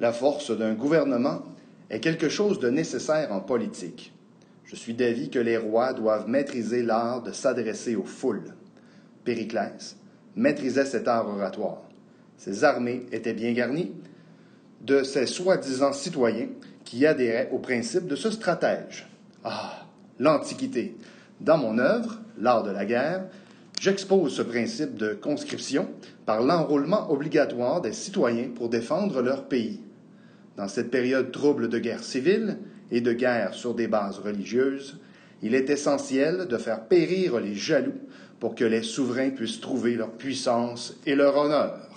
La force d'un gouvernement est quelque chose de nécessaire en politique. Je suis d'avis que les rois doivent maîtriser l'art de s'adresser aux foules. Périclès maîtrisait cet art oratoire. Ses armées étaient bien garnies de ces soi-disant citoyens qui adhéraient au principe de ce stratège. Ah, l'Antiquité. Dans mon œuvre, L'art de la guerre, j'expose ce principe de conscription par l'enrôlement obligatoire des citoyens pour défendre leur pays. Dans cette période trouble de guerre civile et de guerre sur des bases religieuses, il est essentiel de faire périr les jaloux pour que les souverains puissent trouver leur puissance et leur honneur.